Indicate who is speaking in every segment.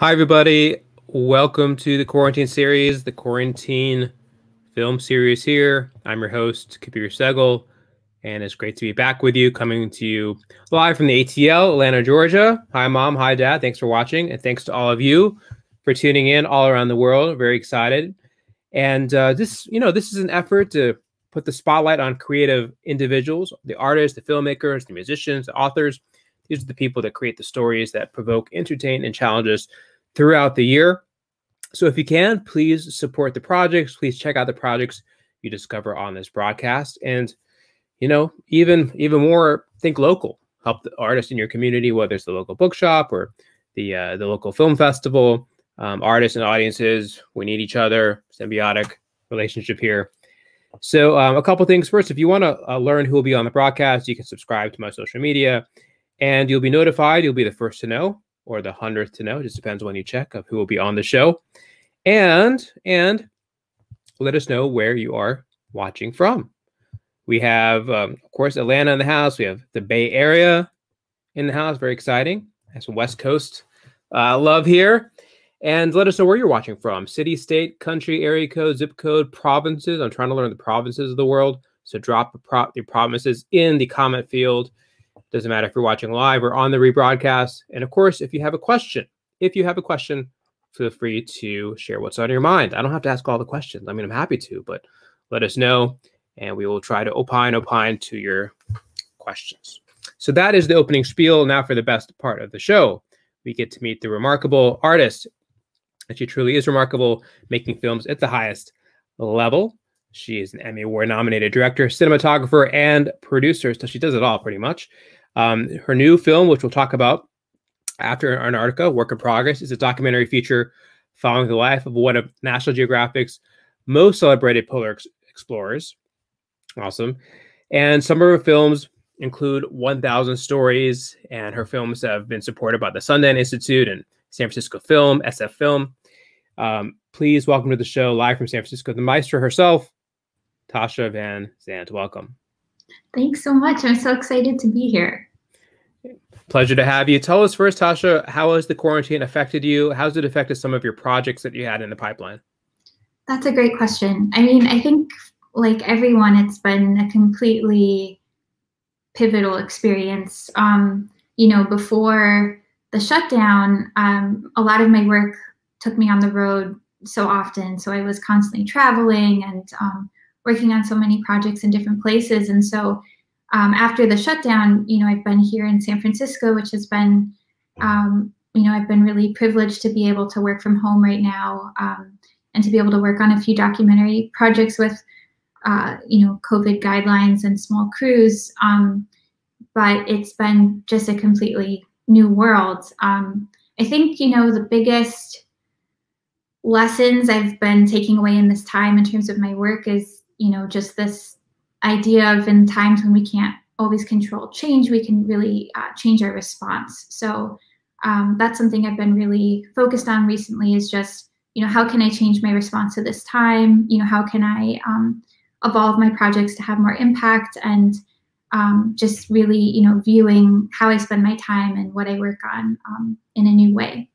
Speaker 1: Hi, everybody. Welcome to the quarantine series, the quarantine film series here. I'm your host, Kabir Sehgal, and it's great to be back with you, coming to you live from the ATL, Atlanta, Georgia. Hi, Mom. Hi, Dad. Thanks for watching, and thanks to all of you for tuning in all around the world. Very excited. And uh, this, you know, this is an effort to put the spotlight on creative individuals, the artists, the filmmakers, the musicians, the authors. These are the people that create the stories that provoke, entertain, and challenge us throughout the year. So if you can, please support the projects. Please check out the projects you discover on this broadcast. And, you know, even even more, think local. Help the artists in your community, whether it's the local bookshop or the uh, the local film festival. Um, artists and audiences, we need each other. Symbiotic relationship here. So um, a couple things. First, if you want to uh, learn who will be on the broadcast, you can subscribe to my social media, and you'll be notified. You'll be the first to know or the hundredth to know. It just depends when you check of who will be on the show. And and let us know where you are watching from. We have, um, of course, Atlanta in the house. We have the Bay Area in the house. Very exciting. Some West Coast uh, love here. And let us know where you're watching from. City, state, country, area code, zip code, provinces. I'm trying to learn the provinces of the world. So drop pro- your provinces in the comment field. Doesn't matter if you're watching live or on the rebroadcast. And of course, if you have a question, if you have a question, feel free to share what's on your mind. I don't have to ask all the questions. I mean, I'm happy to, but let us know and we will try to opine, opine to your questions. So that is the opening spiel. Now for the best part of the show. We get to meet the remarkable artist. And she truly is remarkable, making films at the highest level. She is an Emmy Award nominated director, cinematographer, and producer. So she does it all pretty much. Um, her new film, which we'll talk about after Antarctica, Work in Progress, is a documentary feature following the life of one of National Geographic's most celebrated polar ex- explorers. Awesome. And some of her films include 1000 Stories, and her films have been supported by the Sundance Institute and San Francisco Film, SF Film. Um, please welcome to the show, live from San Francisco, the maestro herself, Tasha Van Zandt. Welcome.
Speaker 2: Thanks so much. I'm so excited to be here.
Speaker 1: Pleasure to have you. Tell us first, Tasha, how has the quarantine affected you? How's it affected some of your projects that you had in the pipeline?
Speaker 2: That's a great question. I mean, I think like everyone, it's been a completely pivotal experience. Um, you know, before the shutdown, um, a lot of my work took me on the road so often. So I was constantly traveling and um, working on so many projects in different places. And so um, after the shutdown, you know, I've been here in San Francisco, which has been, um, you know, I've been really privileged to be able to work from home right now um, and to be able to work on a few documentary projects with, uh, you know, COVID guidelines and small crews. Um, but it's been just a completely new world. Um, I think, you know, the biggest lessons I've been taking away in this time in terms of my work is, you know, just this idea of in times when we can't always control change, we can really uh, change our response. So um, that's something I've been really focused on recently is just, you know, how can I change my response to this time? You know, how can I um, evolve my projects to have more impact and um, just really, you know, viewing how I spend my time and what I work on um, in a new way.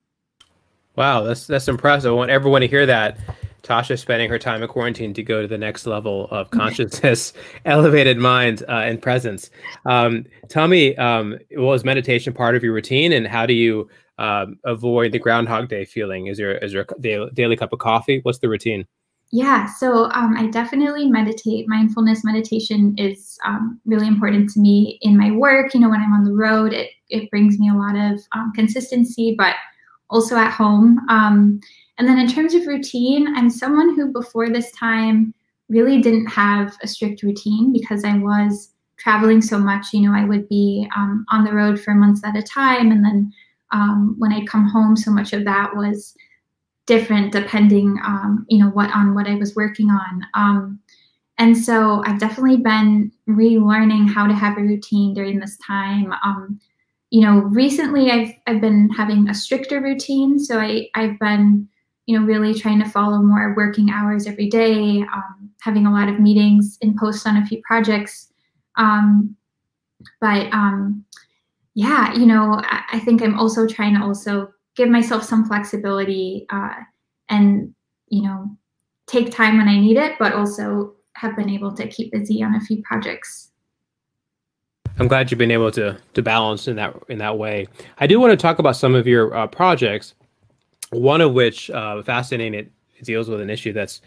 Speaker 1: Wow, that's that's impressive. I want everyone to hear that. Tasha spending her time in quarantine to go to the next level of consciousness, elevated mind, uh, and presence. Um, tell me, um, was meditation part of your routine, and how do you um, avoid the Groundhog Day feeling? Is there is there a daily cup of coffee? What's the routine?
Speaker 2: Yeah, so um, I definitely meditate. Mindfulness meditation is um, really important to me in my work. You know, when I'm on the road, it it brings me a lot of um, consistency, but also at home. Um, and then in terms of routine, I'm someone who before this time really didn't have a strict routine because I was traveling so much. You know, I would be um, on the road for months at a time. And then um, when I'd come home, so much of that was different depending, um, you know, what on what I was working on. Um, and so I've definitely been relearning how to have a routine during this time. You know, recently I've I've been having a stricter routine. So I I've been you know, really trying to follow more working hours every day, um, having a lot of meetings and posts on a few projects. Um, but um, yeah, you know, I, I, think I'm also trying to also give myself some flexibility uh, and you know take time when I need it, but also have been able to keep busy on a few projects.
Speaker 1: I'm glad you've been able to to balance in that in that way. I do want to talk about some of your uh, projects. One of which, uh, fascinating, it, deals with an issue that's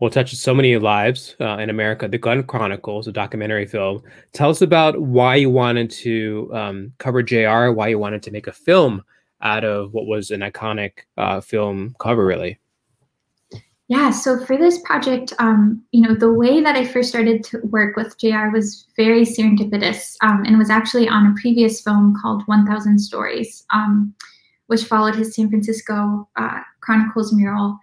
Speaker 1: will touch so many lives uh, in America. The Gun Chronicles, a documentary film. Tell us about why you wanted to um, cover JR, why you wanted to make a film out of what was an iconic uh, film cover, really.
Speaker 2: Yeah, so for this project, um, you know, the way that I first started to work with JR was very serendipitous um, and was actually on a previous film called 1000 Stories, um, which followed his San Francisco uh, Chronicles mural.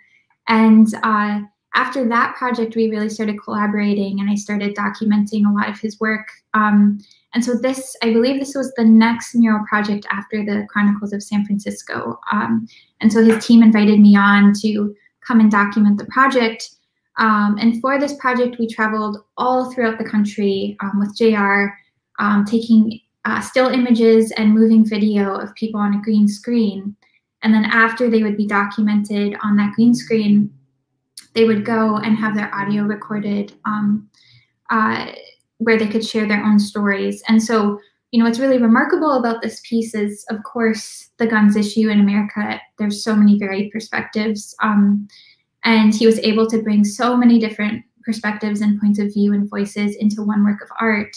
Speaker 2: And uh, after that project, we really started collaborating and I started documenting a lot of his work. Um, and so this, I believe this was the next mural project after the Chronicles of San Francisco. Um, and so his team invited me on to come and document the project. Um, and for this project, we traveled all throughout the country um, with JR, um, taking uh, still images and moving video of people on a green screen. And then after they would be documented on that green screen, they would go and have their audio recorded um, uh, where they could share their own stories. And so, you know, what's really remarkable about this piece is, of course, the guns issue in America. There's so many varied perspectives. Um, and he was able to bring so many different perspectives and points of view and voices into one work of art.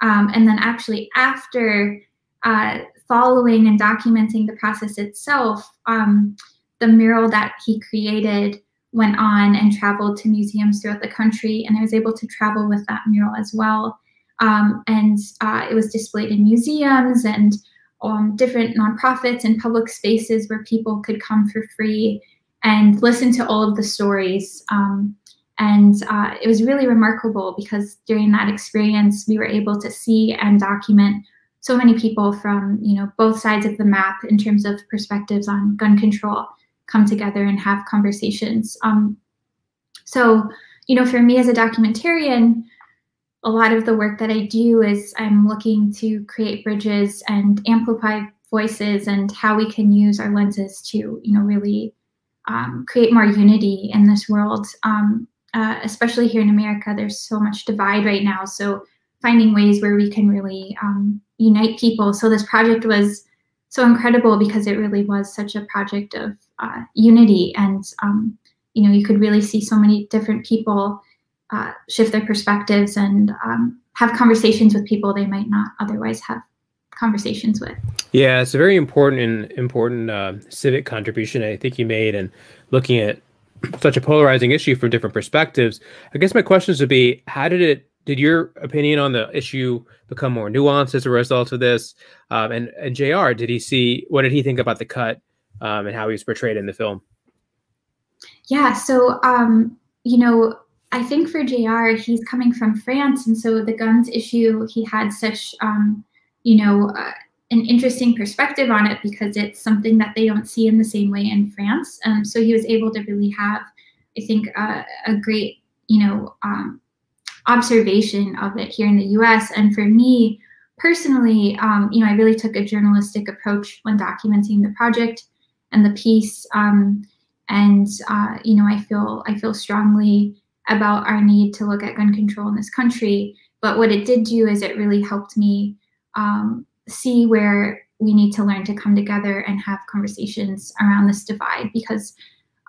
Speaker 2: Um, and then actually after uh, following and documenting the process itself, um, the mural that he created went on and traveled to museums throughout the country, and I was able to travel with that mural as well. Um, and uh, it was displayed in museums and um, different nonprofits and public spaces where people could come for free and listen to all of the stories. Um, and uh, it was really remarkable because during that experience, we were able to see and document so many people from you know both sides of the map in terms of perspectives on gun control come together and have conversations. Um, so, you know, for me as a documentarian, a lot of the work that I do is I'm looking to create bridges and amplify voices and how we can use our lenses to, you know, really um, create more unity in this world. Um, uh, especially here in America, there's so much divide right now. So finding ways where we can really um, unite people. So this project was so incredible because it really was such a project of uh, unity and um, you know you could really see so many different people uh, shift their perspectives and um, have conversations with people they might not otherwise have conversations with.
Speaker 1: Yeah it's a very important and important uh, civic contribution i think you made and looking at such a polarizing issue from different perspectives. I guess my questions would be how did it did your opinion on the issue become more nuanced as a result of this? Um, and and jr did he see what did he think about the cut um, and how he was portrayed in the film.
Speaker 2: Yeah, so um, you know, I think for JR, he's coming from France, and so the guns issue, he had such um, you know uh, an interesting perspective on it because it's something that they don't see in the same way in France. Um, so he was able to really have, I think, uh, a great you know um, observation of it here in the U.S. And for me personally, um, you know, I really took a journalistic approach when documenting the project and the piece. Um, and uh, you know, I feel I feel strongly about our need to look at gun control in this country. But what it did do is it really helped me um, see where we need to learn to come together and have conversations around this divide because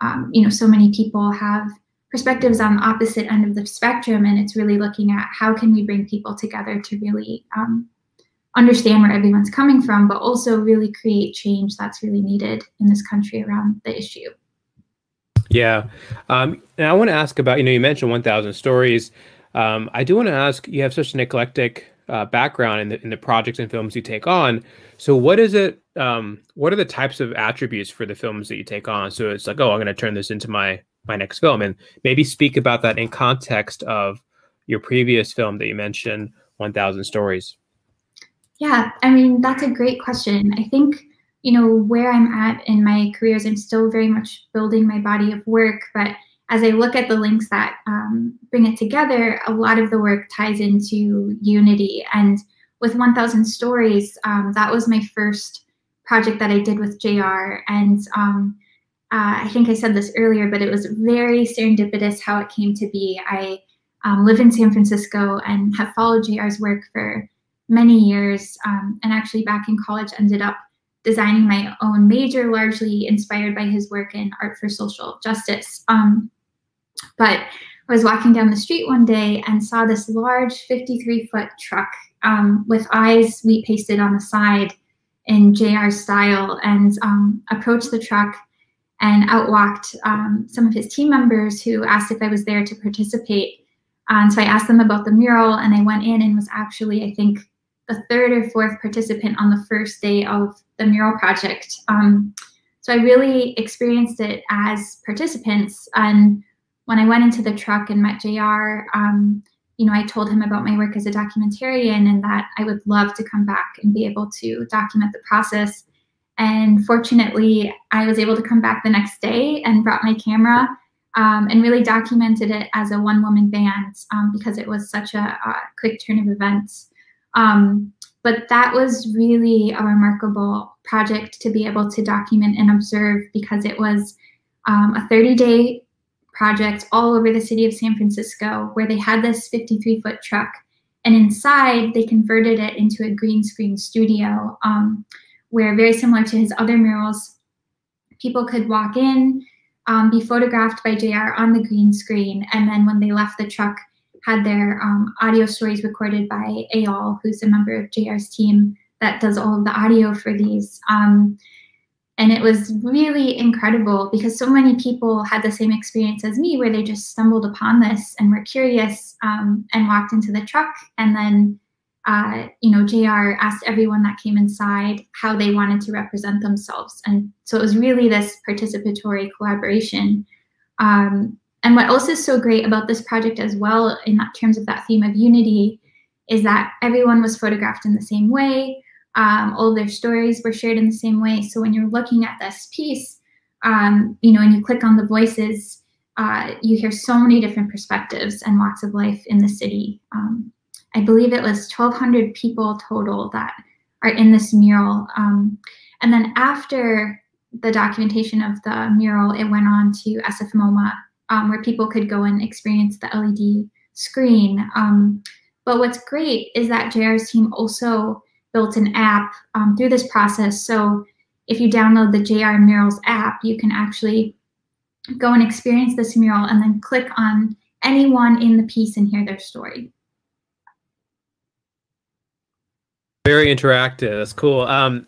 Speaker 2: um, you know so many people have perspectives on the opposite end of the spectrum and it's really looking at how can we bring people together to really um, understand where everyone's coming from, but also really create change that's really needed in this country around the issue.
Speaker 1: Yeah. Um, and I want to ask about, you know, you mentioned 1,000 stories. Um, I do want to ask, you have such an eclectic uh, background in the, in the projects and films you take on. So what is it, um, what are the types of attributes for the films that you take on? So it's like, oh, I'm going to turn this into my, my next film and maybe speak about that in context of your previous film that you mentioned, 1,000 stories.
Speaker 2: Yeah, I mean, that's a great question. I think, you know, where I'm at in my career is I'm still very much building my body of work. But as I look at the links that um, bring it together, a lot of the work ties into unity. And with 1000 Stories, um, that was my first project that I did with JR. And um, uh, I think I said this earlier, but it was very serendipitous how it came to be. I um, live in San Francisco and have followed JR's work for many years. Um, and actually, back in college, ended up designing my own major, largely inspired by his work in art for social justice. Um, but I was walking down the street one day and saw this large 53 foot truck um, with eyes wheat pasted on the side in JR style and um, approached the truck and outwalked um, some of his team members who asked if I was there to participate. And so I asked them about the mural and I went in and was actually, I think, the third or fourth participant on the first day of the mural project. Um, so I really experienced it as participants. And when I went into the truck and met JR, um, you know, I told him about my work as a documentarian and that I would love to come back and be able to document the process. And fortunately, I was able to come back the next day and brought my camera um, and really documented it as a one woman band um, because it was such a, a, quick turn of events. Um, but that was really a remarkable project to be able to document and observe because it was um, a 30 day project all over the city of San Francisco where they had this 53 foot truck. And inside, they converted it into a green screen studio um, where, very similar to his other murals, people could walk in, um, be photographed by JR on the green screen, and then when they left the truck, had their um, audio stories recorded by Eyal, who's a member of JR's team that does all of the audio for these. Um, and it was really incredible because so many people had the same experience as me where they just stumbled upon this and were curious um, and walked into the truck. And then uh, you know jr asked everyone that came inside how they wanted to represent themselves. And so it was really this participatory collaboration. Um, and what else is so great about this project as well in terms of that theme of unity is that everyone was photographed in the same way um, all their stories were shared in the same way. So when you're looking at this piece, um, you know, and you click on the voices, uh, you hear so many different perspectives and walks of life in the city. Um, I believe it was 1,200 people total that are in this mural. Um, and then after the documentation of the mural, it went on to SF MoMA, um, where people could go and experience the LED screen. Um, but what's great is that JR's team also built an app um, through this process. So if you download the JR Murals app, you can actually go and experience this mural and then click on anyone in the piece and hear their story.
Speaker 1: Very interactive. That's cool. Um,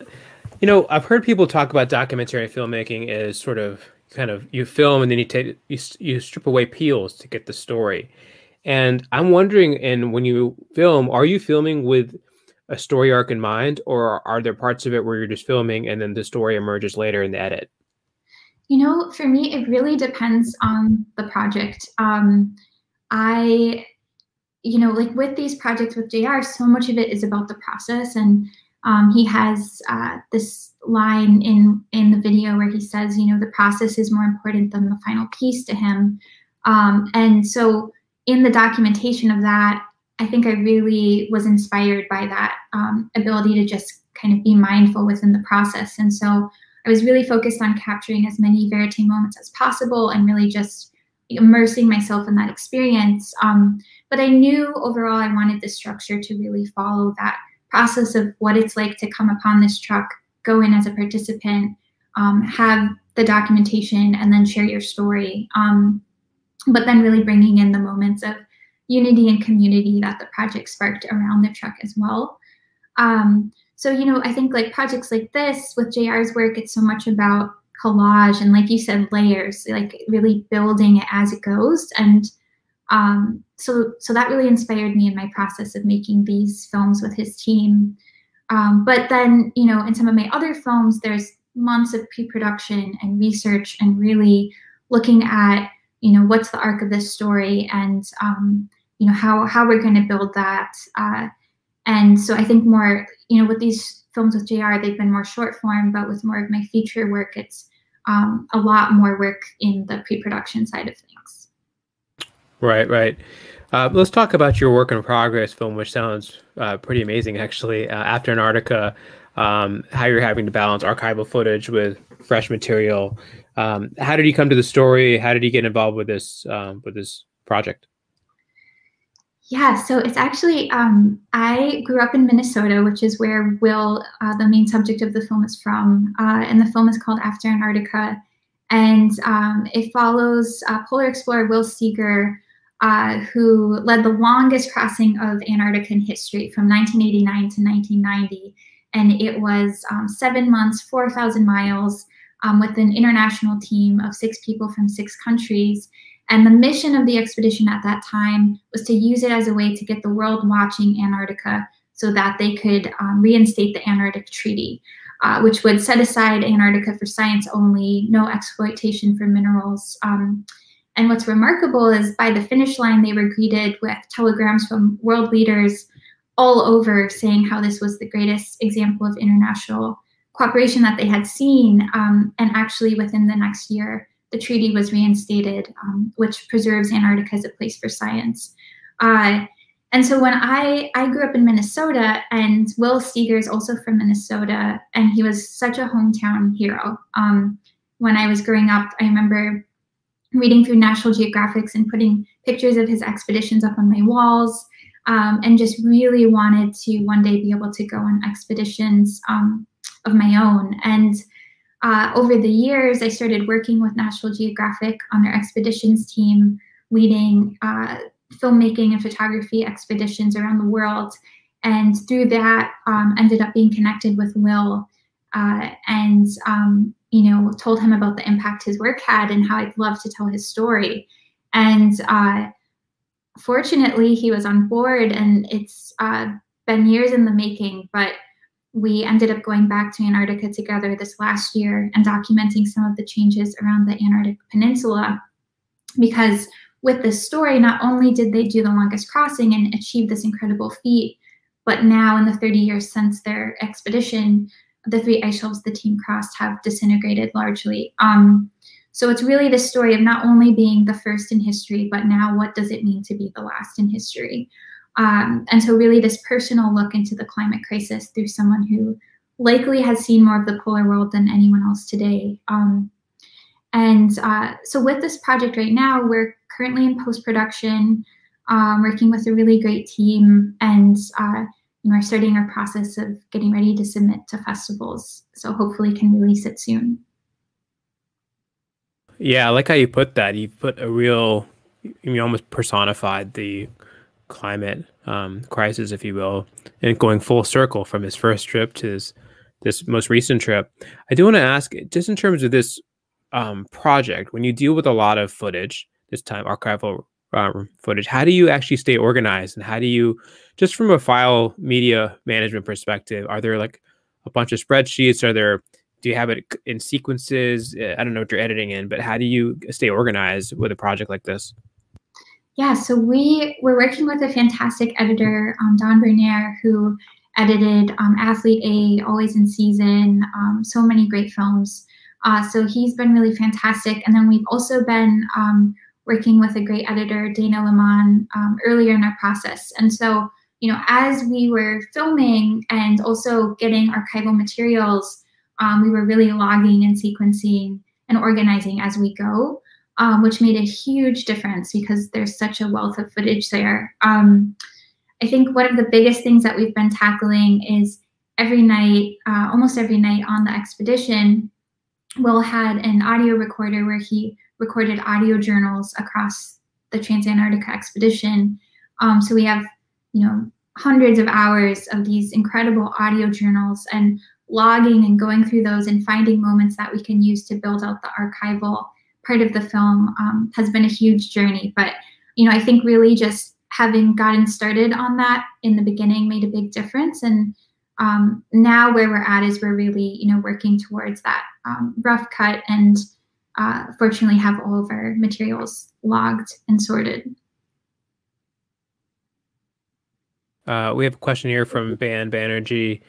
Speaker 1: you know, I've heard people talk about documentary filmmaking as sort of kind of you film and then you take you, you strip away peels to get the story. And I'm wondering, and when you film, are you filming with a story arc in mind, or are there parts of it where you're just filming and then the story emerges later in the edit?
Speaker 2: You know, for me, it really depends on the project. Um, I, you know, like with these projects with JR, so much of it is about the process, and um, he has uh, this line in in the video where he says, you know, the process is more important than the final piece to him, um, and so in the documentation of that, I think I really was inspired by that um, ability to just kind of be mindful within the process. And so I was really focused on capturing as many verite moments as possible and really just immersing myself in that experience. Um, but I knew overall I wanted the structure to really follow that process of what it's like to come upon this truck, go in as a participant, um, have the documentation, and then share your story. Um, but then really bringing in the moments of unity and community that the project sparked around the truck as well. Um, so, you know, I think like projects like this with JR's work, it's so much about collage and like you said, layers, like really building it as it goes. And um, so, so that really inspired me in my process of making these films with his team. Um, but then, you know, in some of my other films, there's months of pre-production and research and really looking at, you know, what's the arc of this story and um, you know how how we're going to build that uh, and so i think more you know with these films with jr they've been more short form but with more of my feature work it's um, a lot more work in the pre-production side of things.
Speaker 1: Right right uh, let's talk about your work in progress film which sounds uh, pretty amazing actually uh, after antarctica um, how you're having to balance archival footage with fresh material. Um, how did you come to the story? How did you get involved with this um, with this project?
Speaker 2: Yeah, so it's actually um, I grew up in Minnesota, which is where Will, uh, the main subject of the film, is from, uh, and the film is called After Antarctica, and um, it follows uh, polar explorer Will Steger, uh, who led the longest crossing of Antarctica in history from 1989 to 1990, and it was um, seven months, 4,000 miles, um, with an international team of six people from six countries. And the mission of the expedition at that time was to use it as a way to get the world watching Antarctica so that they could um, reinstate the Antarctic Treaty, uh, which would set aside Antarctica for science only, no exploitation for minerals. Um, and what's remarkable is by the finish line, they were greeted with telegrams from world leaders all over saying how this was the greatest example of international cooperation that they had seen. Um, and actually, within the next year, the treaty was reinstated, um, which preserves Antarctica as a place for science. Uh, and so when I I grew up in Minnesota, and Will Steger is also from Minnesota, and he was such a hometown hero. Um, when I was growing up, I remember reading through National Geographics and putting pictures of his expeditions up on my walls, um, and just really wanted to one day be able to go on expeditions um, of my own. And uh, over the years, I started working with National Geographic on their expeditions team, leading uh, filmmaking and photography expeditions around the world. And through that, um, ended up being connected with Will uh, and, um, you know, told him about the impact his work had and how I'd love to tell his story. And uh, fortunately, he was on board, and it's uh, been years in the making, but we ended up going back to Antarctica together this last year and documenting some of the changes around the Antarctic Peninsula. Because with this story, not only did they do the longest crossing and achieve this incredible feat, but now in the 30 years since their expedition, the three ice shelves the team crossed have disintegrated largely. Um, so it's really the story of not only being the first in history, but now what does it mean to be the last in history? Um, and so, really, this personal look into the climate crisis through someone who likely has seen more of the polar world than anyone else today. Um, and uh, so, with this project right now, we're currently in post production, um, working with a really great team, and uh, know, are starting our process of getting ready to submit to festivals. So, hopefully, can release it soon.
Speaker 1: Yeah, I like how you put that. You put a real, you almost personified the climate um, crisis, if you will, and going full circle from his first trip to his this most recent trip. I do want to ask, just in terms of this um, project, when you deal with a lot of footage, this time archival uh, footage, how do you actually stay organized, and how do you, just from a file media management perspective, are there like a bunch of spreadsheets? Are there do you have it in sequences? I don't know what you're editing in, but how do you stay organized with a project like this?
Speaker 2: Yeah, so we we're working with a fantastic editor, um, Don Bernier, who edited um, Athlete A, Always in Season, um, so many great films. Uh, so he's been really fantastic. And then we've also been um, working with a great editor, Dana Lemon, um, earlier in our process. And so, you know, as we were filming and also getting archival materials, um, we were really logging and sequencing and organizing as we go um, which made a huge difference because there's such a wealth of footage there. Um, I think one of the biggest things that we've been tackling is every night, uh, almost every night on the expedition, Will had an audio recorder where he recorded audio journals across the Transantarctica expedition. Um, so we have, you know, hundreds of hours of these incredible audio journals and logging and going through those and finding moments that we can use to build out the archival part of the film um, has been a huge journey. But you know, I think really just having gotten started on that in the beginning made a big difference. And um, now where we're at is we're really you know working towards that um, rough cut and uh, fortunately have all of our materials logged and sorted.
Speaker 1: Uh, we have a question here from Ban Banerjee.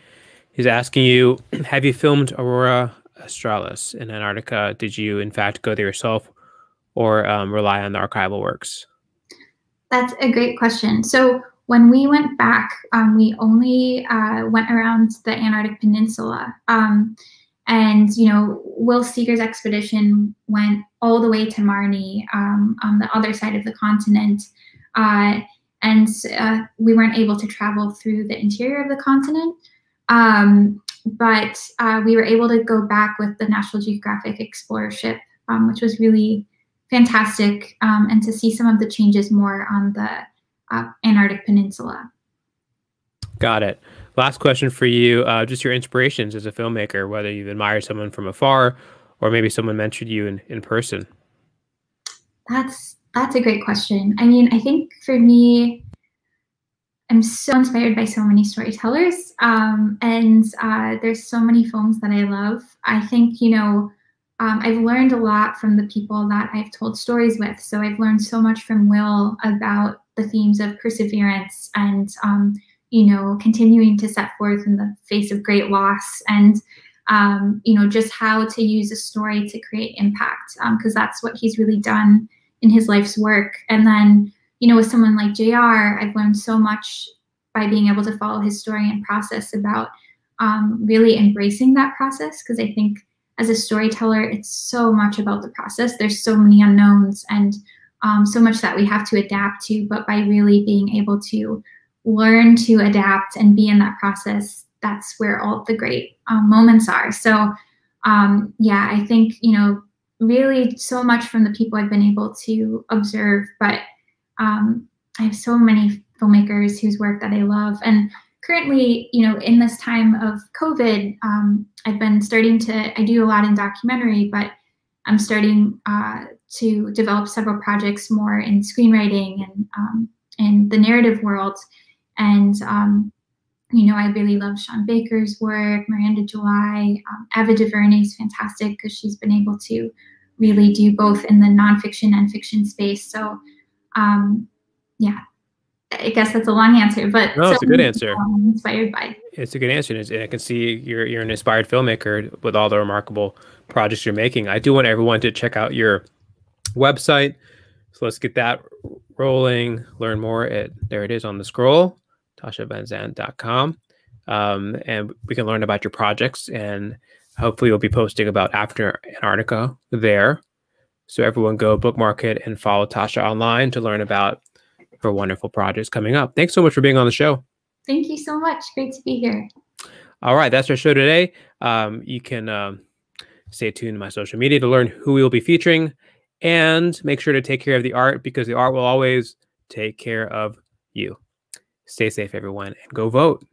Speaker 1: He's asking you, have you filmed Aurora Australis in Antarctica? Did you, in fact, go there yourself or um, rely on the archival works?
Speaker 2: That's a great question. So when we went back, um, we only uh, went around the Antarctic Peninsula. Um, and, you know, Will Steger's expedition went all the way to Mirny um, on the other side of the continent. Uh, and uh, we weren't able to travel through the interior of the continent. Um, but uh, we were able to go back with the National Geographic Explorer ship, um, which was really fantastic, um, and to see some of the changes more on the uh, Antarctic Peninsula.
Speaker 1: Got it. Last question for you: uh, just your inspirations as a filmmaker, whether you've admired someone from afar or maybe someone mentored you in, in person.
Speaker 2: That's that's a great question. I mean, I think for me, I'm so inspired by so many storytellers, um, and uh, there's so many films that I love. I think you know um, I've learned a lot from the people that I've told stories with. So I've learned so much from Will about the themes of perseverance and, um, you know, continuing to set forth in the face of great loss and, um, you know, just how to use a story to create impact, because um, that's what he's really done in his life's work. And then, you know, with someone like JR, I've learned so much by being able to follow his story and process about um, really embracing that process, because I think as a storyteller, it's so much about the process. There's so many unknowns and um, so much that we have to adapt to. But by really being able to learn to adapt and be in that process, that's where all the great um, moments are. So, um, yeah, I think, you know, really so much from the people I've been able to observe. But um, I have so many filmmakers whose work that I love. And currently, you know, in this time of COVID, um, I've been starting to, I do a lot in documentary, but I'm starting uh, to develop several projects more in screenwriting and um, in the narrative world. And, um, you know, I really love Sean Baker's work, Miranda July, um, Ava DuVernay is fantastic because she's been able to really do both in the nonfiction and fiction space. So, um, yeah, I guess that's a long answer, but
Speaker 1: no, it's a good answer.
Speaker 2: inspired by.
Speaker 1: It's a good answer, and I can see you're you're an inspired filmmaker with all the remarkable projects you're making. I do want everyone to check out your website. So let's get that rolling. Learn more at there it is on the scroll, tashavanzandt.com. Um, and we can learn about your projects and hopefully you'll be posting about after Antarctica there. So everyone go bookmark it and follow Tasha online to learn about for wonderful projects coming up. Thanks so much for being on the show.
Speaker 2: Thank you so much. Great to be here.
Speaker 1: All right, that's our show today. Um, you can um, stay tuned to my social media to learn who we will be featuring and make sure to take care of the art because the art will always take care of you. Stay safe, everyone, and go vote.